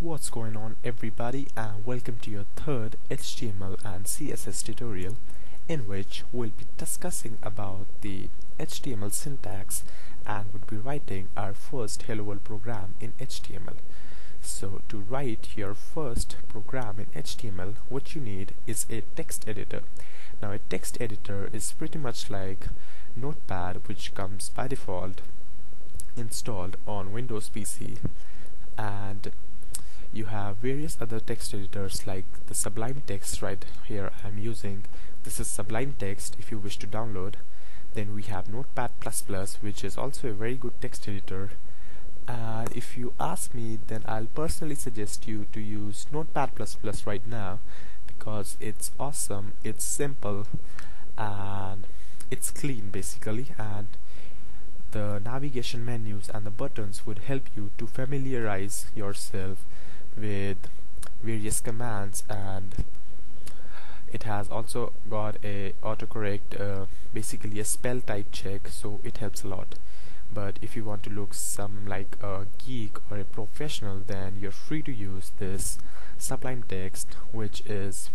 What's going on everybody and welcome to your third HTML and CSS tutorial in which we'll be discussing about the HTML syntax and would be writing our first Hello World program in HTML. So to write your first program in HTML what you need is a text editor. Now a text editor is pretty much like Notepad which comes by default installed on Windows PC and you have various other text editors like the Sublime Text right here I'm using. This is Sublime Text if you wish to download. Then we have Notepad++ which is also a very good text editor. And if you ask me then I'll personally suggest you to use Notepad++ right now because it's awesome it's simple and it's clean basically and the navigation menus and the buttons would help you to familiarize yourself with various commands and it has also got a autocorrect uh, basically a spell type check so it helps a lot. But if you want to look some like a geek or a professional then you're free to use this Sublime Text which is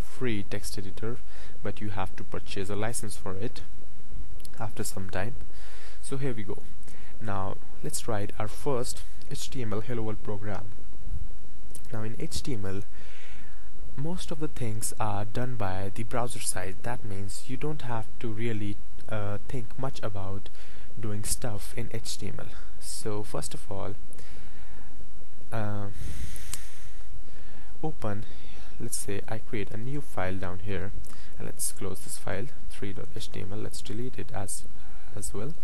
free text editor but you have to purchase a license for it after some time. So here we go. Now let's write our first HTML hello world program now in HTML most of the things are done by the browser side. That means you don't have to really uh, think much about doing stuff in HTML so first of all uh, open let's say I create a new file down here. And let's close this file 3.html let's delete it as as well.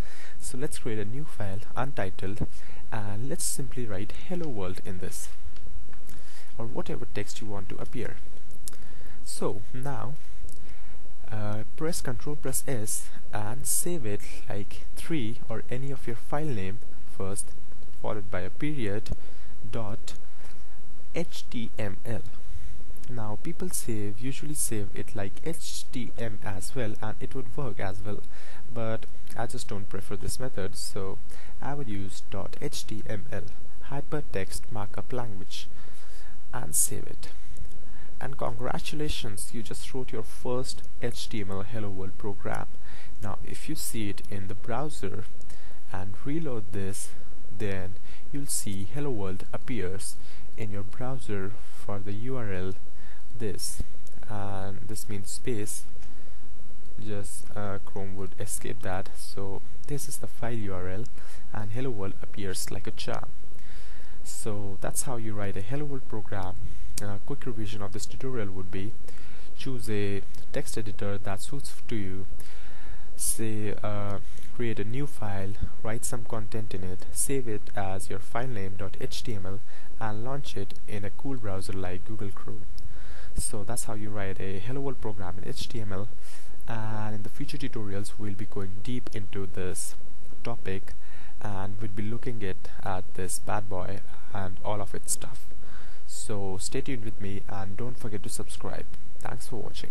So let's create a new file untitled and let's simply write hello world in this or whatever text you want to appear. So now uh, press ctrl plus s and save it like 3 or any of your file name first followed by a period dot html now people save usually save it like htm as well and it would work as well but I just don't prefer this method so I would use dot .html hypertext markup language and save it. And congratulations you just wrote your first HTML hello world program. Now if you see it in the browser and reload this then you'll see hello world appears in your browser for the URL this. And this means space just uh, Chrome would escape that. So this is the file URL and hello world appears like a charm so that's how you write a hello world program. A quick revision of this tutorial would be choose a text editor that suits to you. Say uh, create a new file write some content in it save it as your file name and launch it in a cool browser like Google Chrome. So that's how you write a hello world program in HTML and in the future tutorials we'll be going deep into this topic and we'll be looking it at this bad boy and all of its stuff. So stay tuned with me and don't forget to subscribe. Thanks for watching